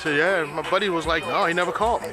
So yeah, my buddy was like, no, he never called me.